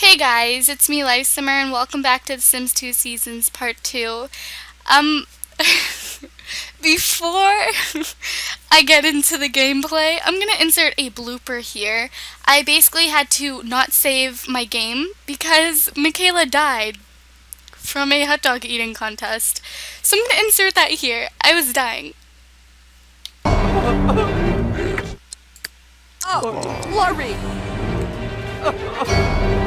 Hey guys, it's me Lifesimmer and welcome back to The Sims 2 Seasons Part 2. Um, before I get into the gameplay, I'm gonna insert a blooper here. I basically had to not save my game because Michaela died from a hot dog eating contest. So I'm gonna insert that here. I was dying. Oh, Laurie!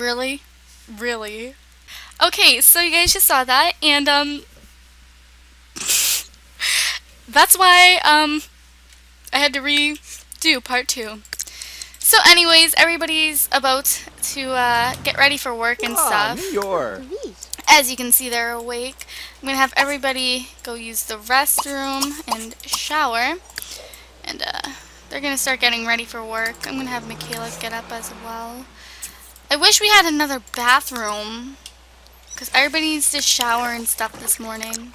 Really? Really? Okay, so you guys just saw that, and, um, that's why, um, I had to redo part two. So anyways, everybody's about to, uh, get ready for work and Ah, stuff. New York. As you can see, they're awake. I'm gonna have everybody go use the restroom and shower. And, uh, they're gonna start getting ready for work. I'm gonna have Michaela get up as well. I wish we had another bathroom. Because everybody needs to shower and stuff this morning.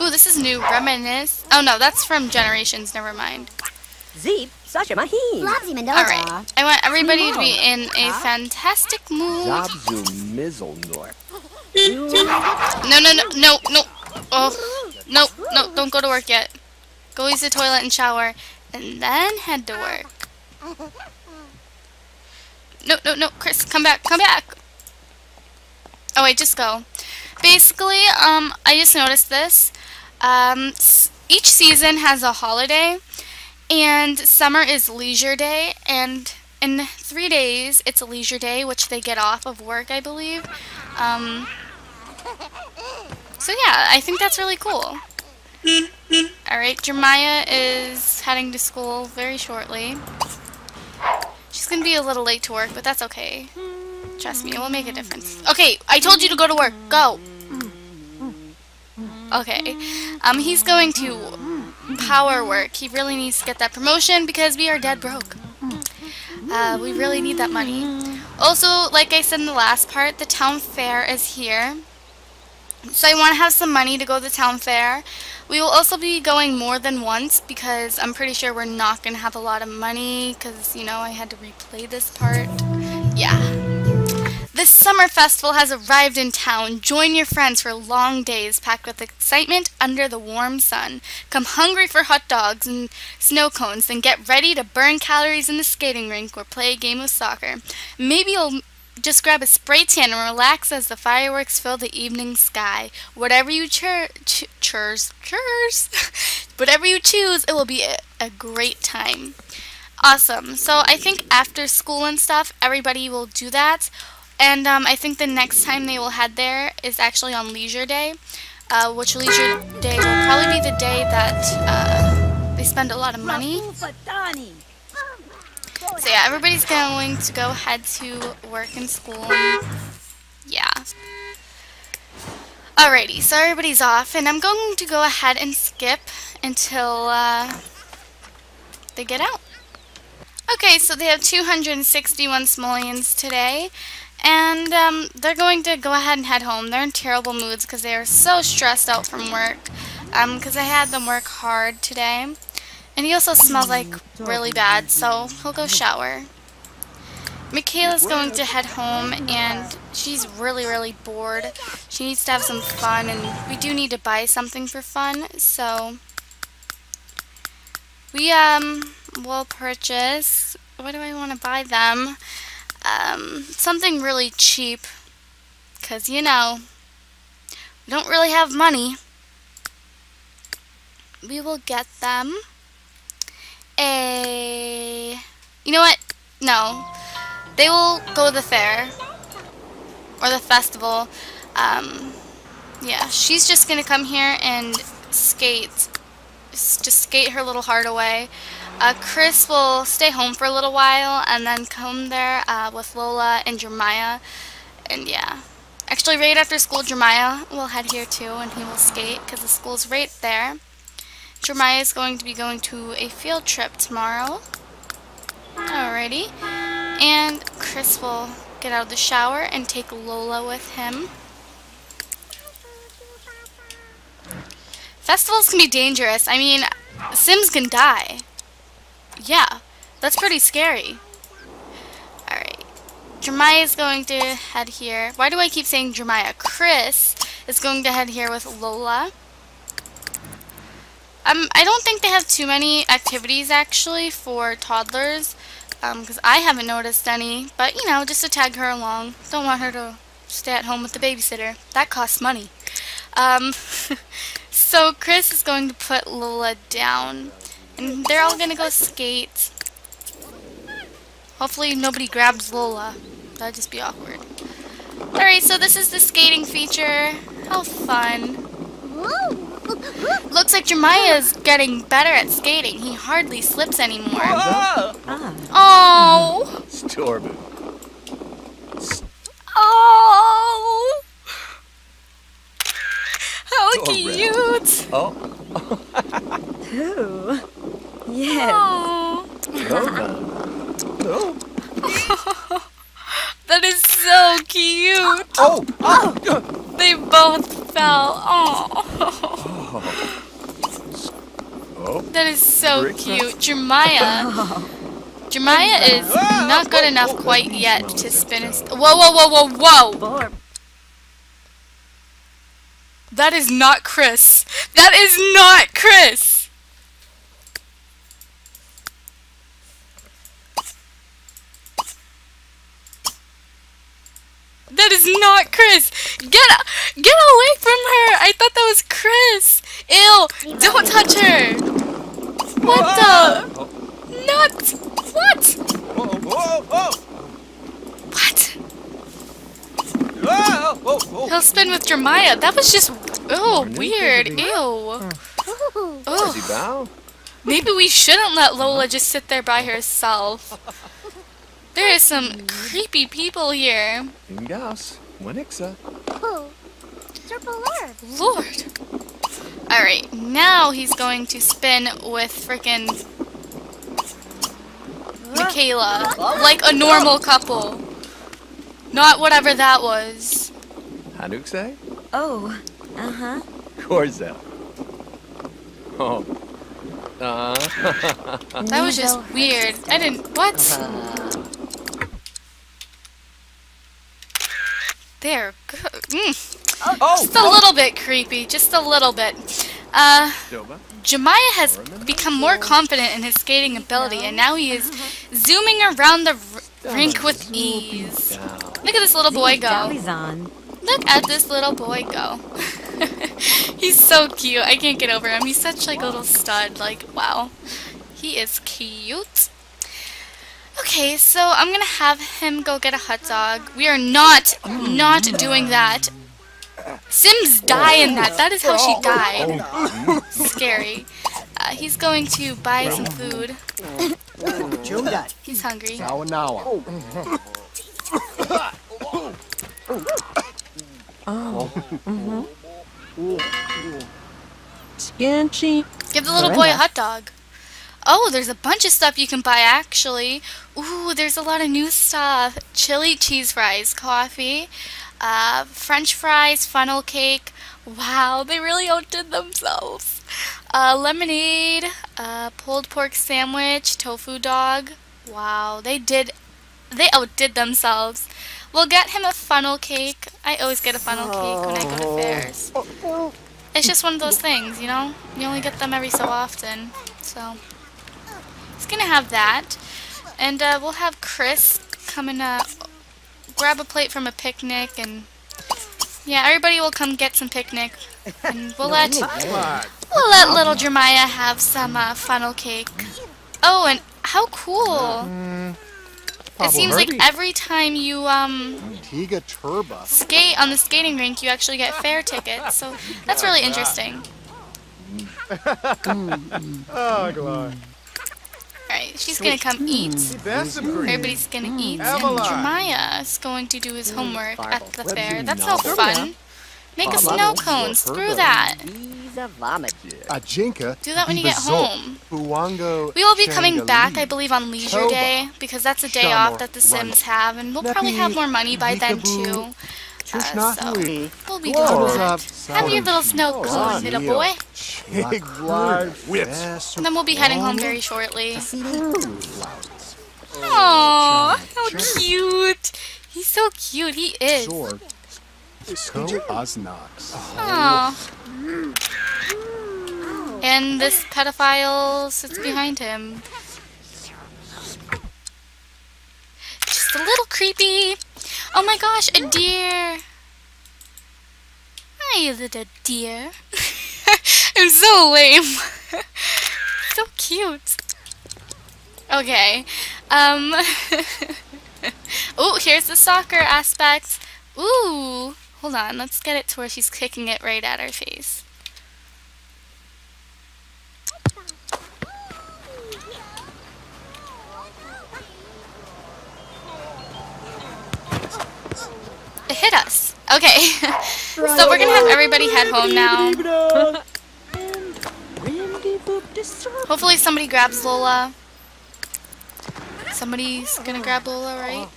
Ooh, this is new. Reminisce. Oh no, that's from Generations. Never mind. Zeep, Sasha Maheen. Flopsy Mendoza. Alright. I want everybody to be in a fantastic mood. No, no, no, no, no. Oh, no, no, don't go to work yet. Go use the toilet and shower, and then head to work. No, no, no, Chris, come back, come back. Oh wait, just go. Basically, um, I just noticed this. Um, each season has a holiday, and summer is leisure day, and in three days it's a leisure day, which they get off of work, I believe. Um, so yeah, I think that's really cool. Alright, Jeremiah is heading to school very shortly. She's gonna be a little late to work, but that's okay. Trust me, it will make a difference. Okay, I told you to go to work. Go! Okay. Um, he's going to power work. He really needs to get that promotion because we are dead broke. Uh, we really need that money. Also, like I said in the last part, the town fair is here. So I want to have some money to go to the town fair. We will also be going more than once because I'm pretty sure we're not going to have a lot of money because, you know, I had to replay this part. This summer festival has arrived in town. Join your friends for long days packed with excitement under the warm sun. Come hungry for hot dogs and snow cones, then get ready to burn calories in the skating rink or play a game of soccer. Maybe you'll just grab a spray tan and relax as the fireworks fill the evening sky. Whatever you chur- ch- whatever you choose, it will be a, a great time. Awesome. So I think after school and stuff, everybody will do that. And um, I think the next time they will head there is actually on Leisure Day, uh, which Leisure Day will probably be the day that uh, they spend a lot of money. So yeah, everybody's going to go head to work and school. Yeah. Alrighty, so everybody's off, and I'm going to go ahead and skip until uh, they get out. Okay, so they have 261 simoleons today, and um, they're going to go ahead and head home. They're in terrible moods because they are so stressed out from work, because I had them work hard today. And he also smells like really bad, so he'll go shower. Michaela's going to head home, and she's really, really bored. She needs to have some fun, and we do need to buy something for fun, so... We, um, will purchase... What do I want to buy them? Um, something really cheap. Because, you know, we don't really have money. We will get them a... You know what? No. They will go to the fair. Or the festival. Um, yeah, she's just to come here and skate. Just skate her little heart away. Uh, Chris will stay home for a little while and then come there uh, with Lola and Jeremiah. And yeah. Actually, right after school, Jeremiah will head here too and he will skate because the school's right there. Jeremiah is going to be going to a field trip tomorrow. Alrighty. And Chris will get out of the shower and take Lola with him. Festivals can be dangerous. I mean, Sims can die. Yeah, that's pretty scary. Alright. Jeremiah is going to head here. Why do I keep saying Jeremiah? Chris is going to head here with Lola. Um, I don't think they have too many activities actually for toddlers because um, I haven't noticed any. But, you know, just to tag her along. Don't want her to stay at home with the babysitter. That costs money. Um, so Chris is going to put Lola down. And they're all going to go skate. Hopefully nobody grabs Lola. That'd just be awkward. Alright, so this is the skating feature. How fun. Looks like Jeremiah's getting better at skating. He hardly slips anymore. Oh! Ah. Stormin. Oh! How Adorable. cute! Oh, Ooh. Yes. Oh, no. No. that is so cute. Oh, oh. They both fell. Oh, Oh, that is so cute. Jeremiah. Jeremiah is not good enough quite yet to spin his. Whoa, whoa, whoa, whoa, whoa! That is not Chris. That is not Chris. That is not Chris. Get get away from her. I thought that was Chris. Ew. Don't touch her. What the? Not. What? What? He'll spin with Jeremiah. That was just. Oh, weird. Ew. Oh. Maybe we shouldn't let Lola just sit there by herself. There is some creepy people here. Ingas. Winixa. Lord. Alright, now he's going to spin with frickin' Michaela. Like a normal couple. Not whatever that was. Hanukse? Oh. Uh-huh. Corzel. Oh. Uh, That was just weird. I didn't. What? There. go- Mm. oh! Just a little bit creepy. Just a little bit. Uh. Doba? Jemiah has become more confident in his skating ability, and now he is zooming around the r- rink with ease. Look at this little boy go. Look at this little boy go. He's so cute. I can't get over him. He's such like a little stud. Like, wow. He is cute. Okay, so I'm gonna have him go get a hot dog. We are not, not doing that. Sims die in that. That is how she died. Scary. Uh, he's going to buy some food. He's hungry. Skinchy. Give the little boy a hot dog. Oh, there's a bunch of stuff you can buy actually. Ooh, there's a lot of new stuff. Chili cheese fries, coffee, uh, french fries, funnel cake. Wow, they really outdid themselves. Uh, lemonade, uh, pulled pork sandwich, tofu dog. Wow, they did, they outdid themselves. We'll get him a funnel cake. I always get a funnel cake when I go to fairs. It's just one of those things, you know? You only get them every so often. So, he's gonna have that. And uh, we'll have Chris come and uh, grab a plate from a picnic and yeah, everybody will come get some picnic. And we'll let we'll let little Jeremiah have some uh, funnel cake. Oh, and how cool! It seems like every time you um Tiga Turba. skate on the skating rink, you actually get fair tickets. So that's really interesting. Oh, Glor. Alright, she's gonna come eat. That's a breed. Everybody's gonna eat. And Avalon. Jeremiah is going to do his homework at the fair. That's so novel. fun. Make a snow what's cone. your Screw turbo? that. Visa vomit. Ajinka. Do that when you get home. We will be coming back, I believe, on Leisure Day because that's a day off that the Sims have, and we'll probably have more money by then too. Uh, so Chushnahui. we'll be doing What's that. Have your little snow Oh, cone, little boy. Big live Whips. And then we'll be heading home very shortly. Flowers. Aww, how cute! He's so cute. He is. Sword. Ko Osnox. Aww. And this pedophile sits behind him. Just a little creepy. Oh my gosh, a deer. Hi, little deer. I'm so lame. so cute. Okay. Um. oh, here's the soccer aspect. Ooh. Hold on. Let's get it to where she's kicking it right at her face. It hit us. Okay. so we're gonna have everybody head home now. Hopefully somebody grabs Lola. Somebody's gonna grab Lola, right?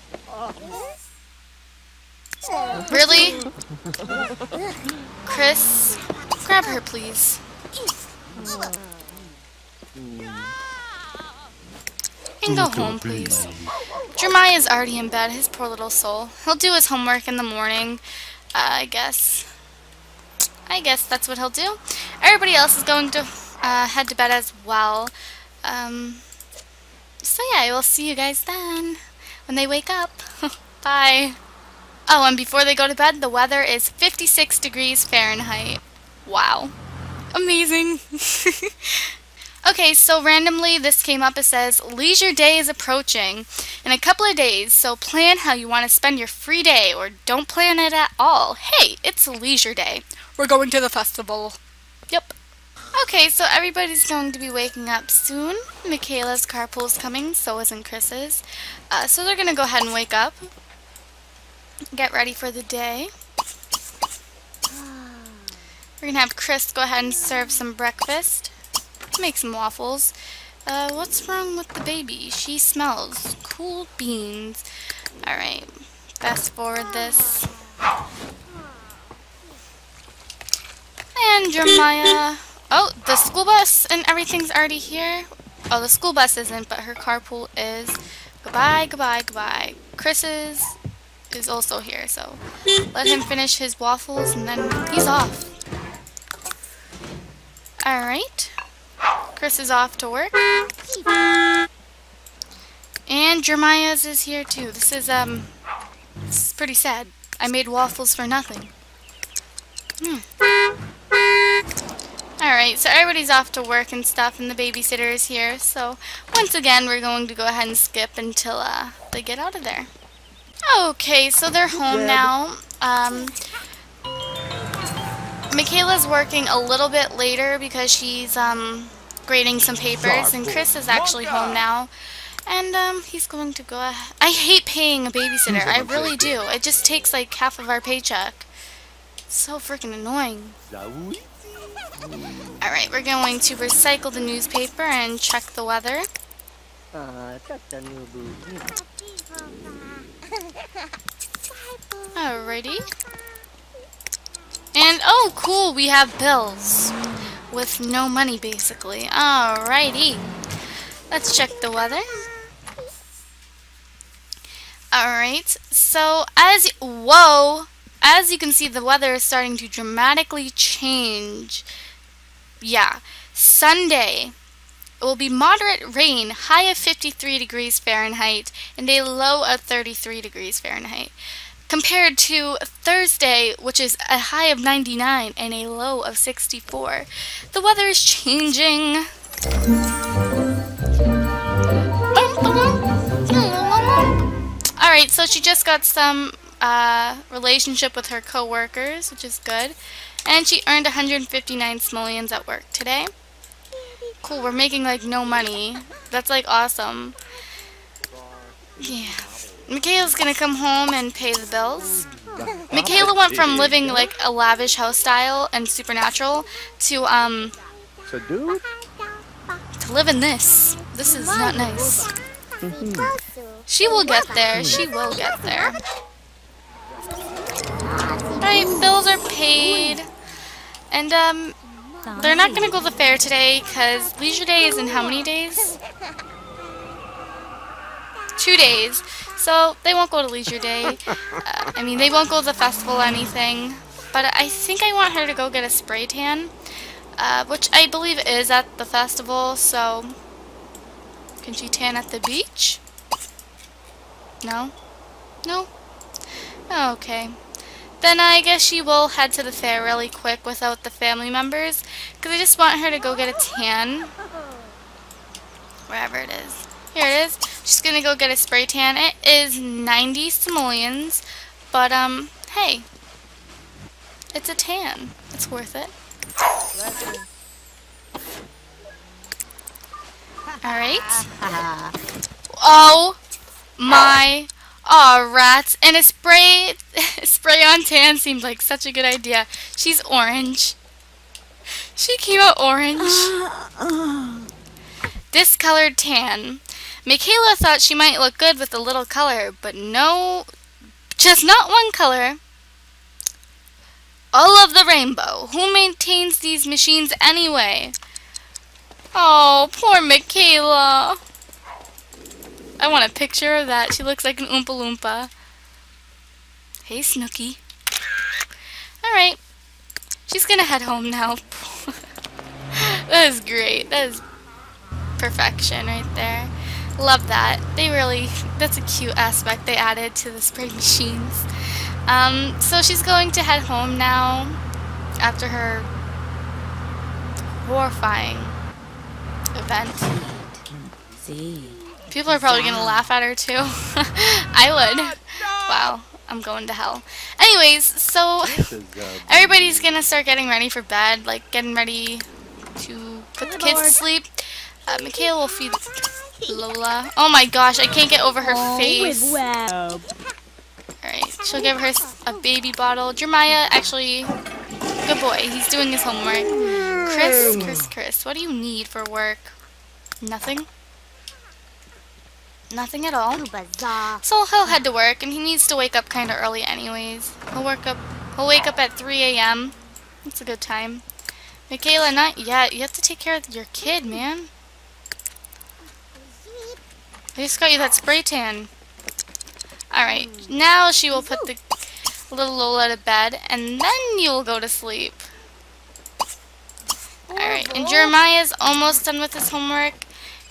Really? Chris, grab her, please. And go home, please. Jeremiah's already in bed, his poor little soul. He'll do his homework in the morning, uh, I guess. I guess that's what he'll do. Everybody else is going to uh, head to bed as well. Um, so yeah, I will see you guys then when they wake up. Bye. Oh, and before they go to bed, the weather is 56 degrees Fahrenheit. Wow. Amazing. okay, so randomly this came up. It says, Leisure Day is approaching in a couple of days, so plan how you want to spend your free day or don't plan it at all. Hey, it's Leisure Day. We're going to the festival. Yep. Okay, so everybody's going to be waking up soon. Michaela's carpool's coming, so isn't Chris's. Uh, so they're going to go ahead and wake up. Get ready for the day. We're going to have Chris go ahead and serve some breakfast. Make some waffles. Uh, what's wrong with the baby? She smells cool beans. Alright, fast forward this. And Jeremiah. Oh, the school bus and everything's already here. Oh, the school bus isn't, but her carpool is. Goodbye, goodbye, goodbye. Chris's is also here, so let him finish his waffles and then he's off. Alright. Chris is off to work. And Jeremiah's is here too. This is, um, this is pretty sad. I made waffles for nothing. Hmm. Alright, so everybody's off to work and stuff, and the babysitter is here. So, once again, we're going to go ahead and skip until uh, they get out of there. Okay, so they're home now. Um, Michaela's working a little bit later because she's um, grading some papers, and Chris is actually home now. And um, he's going to go ahead. I hate paying a babysitter. I really do. It just takes like half of our paycheck. It's so freaking annoying. Alright, we're going to recycle the newspaper and check the weather. Alrighty. And, oh, cool, we have bills. With no money, basically. Alrighty. Let's check the weather. Alright, so as, whoa, as you can see, the weather is starting to dramatically change. Yeah, Sunday, it will be moderate rain, high of 53 degrees Fahrenheit, and a low of 33 degrees Fahrenheit. Compared to Thursday, which is a high of 99 and a low of 64. The weather is changing. Alright, so she just got some uh, relationship with her co-workers, which is good. And she earned 159 simoleons at work today. Cool, we're making like no money. That's like awesome. Yeah. Michaela's gonna come home and pay the bills. Michaela went from living like a lavish house style and supernatural to um to live in this. This is not nice. She will get there. She will get there. Alright, bills are paid. And um they're not gonna go to the fair today because leisure day is in how many days? Two days. So they won't go to leisure day. Uh, I mean, they won't go to the festival or anything. But I think I want her to go get a spray tan. Uh, which I believe is at the festival, so... Can she tan at the beach? No? No? Okay. Then I guess she will head to the fair really quick without the family members. Because I just want her to go get a tan. Wherever it is. Here it is. She's going to go get a spray tan. It is 90 simoleons. But, um, hey. It's a tan. It's worth it. Alright. Oh my Aw, rats. And a spray spray on tan seemed like such a good idea. She's orange. She came out orange. Discolored tan. Michaela thought she might look good with a little color, but no, just not one color. All of the rainbow. Who maintains these machines anyway? Oh, poor Michaela. I want a picture of that. She looks like an Oompa Loompa. Hey, Snooki. Alright. She's gonna head home now. that is great. That is perfection right there. Love that. They really, that's a cute aspect they added to the spray machines. Um, so she's going to head home now after her horrifying event. See. People are probably gonna laugh at her too. I would. Wow, I'm going to hell. Anyways, so everybody's gonna start getting ready for bed, like getting ready to put the kids to sleep. Uh, Michaela will feed Lola. Oh my gosh, I can't get over her face. Alright, she'll give her a baby bottle. Jeremiah, actually, good boy. He's doing his homework. Chris, Chris, Chris, what do you need for work? Nothing? Nothing at all. So he'll head to work, and he needs to wake up kind of early anyways. He'll work up. He'll wake up at 3 a.m. That's a good time. Michaela, not yet. You have to take care of your kid, man. I just got you that spray tan. Alright, now she will put the little Lola to bed, and then you will go to sleep. Alright, and Jeremiah's almost done with his homework.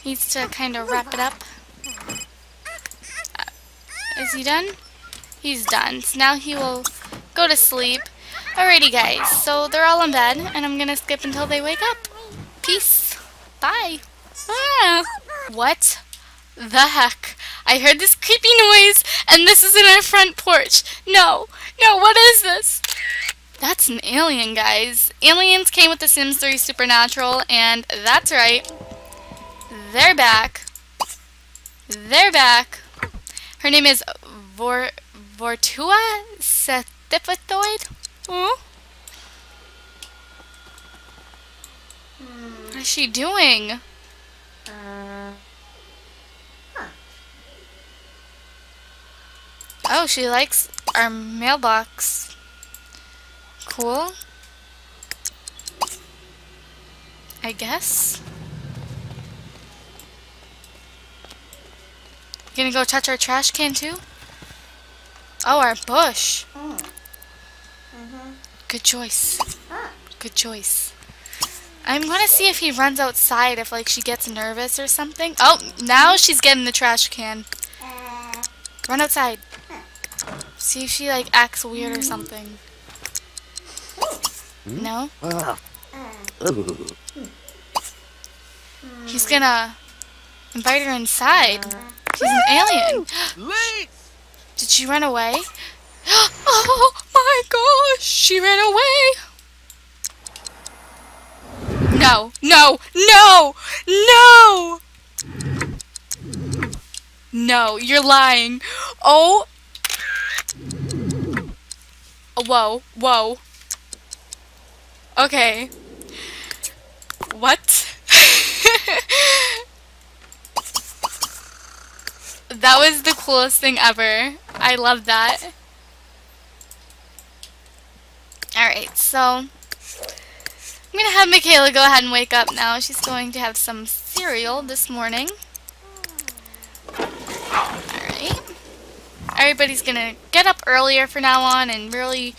Needs to kind of wrap it up. Is he done? He's done. So now he will go to sleep. Alrighty guys, so they're all in bed, and I'm gonna skip until they wake up. Peace. Bye. Ah, what the heck? I heard this creepy noise, and this is in our front porch. No, no, what is this? That's an alien, guys. Aliens came with The Sims 3 Supernatural, and that's right. They're back. They're back. Her name is Vor Vortua Setipathoid. Huh? Hmm? What is she doing? Oh, she likes our mailbox. Cool. I guess. Gonna go touch our trash can too? Oh, our bush. Good choice. Good choice. I'm gonna see if he runs outside if like she gets nervous or something. Oh, now she's getting the trash can. Run outside. See if she like acts weird or something. No? Hmm. He's gonna invite her inside. She's an alien. Did she run away? Oh my gosh, she ran away. No, no, no, no! No, you're lying. Oh. Whoa, whoa. Okay. What? that was the coolest thing ever. I love that. Alright, so I'm gonna have Michaela go ahead and wake up now. She's going to have some cereal this morning. Alright. Everybody's gonna get up earlier from now on and really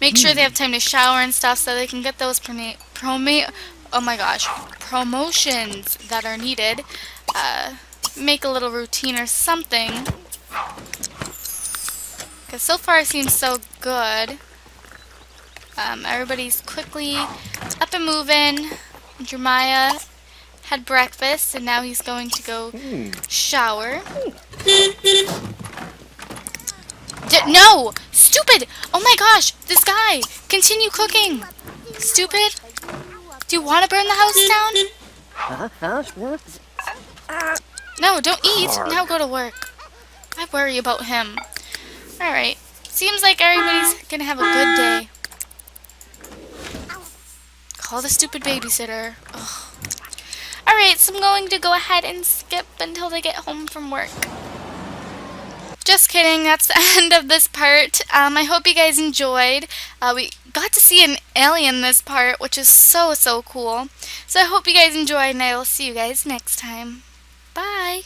make sure they have time to shower and stuff so they can get those promo oh my gosh promotions that are needed. Uh, make a little routine or something. Because so far it seems so good. Um, everybody's quickly up and moving. Jeremiah had breakfast and now he's going to go shower. D no! Stupid! Oh my gosh! This guy! Continue cooking! Stupid! Do you want to burn the house down? No, don't eat. Now go to work. I worry about him. Alright. Seems like everybody's gonna have a good day. Call the stupid babysitter. Ugh. Alright, so I'm going to go ahead and skip until they get home from work. Just kidding, that's the end of this part. Um, I hope you guys enjoyed. Uh, we got to see an alien this part, which is so, so cool. So I hope you guys enjoyed, and I will see you guys next time. Bye!